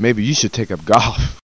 maybe you should take up golf.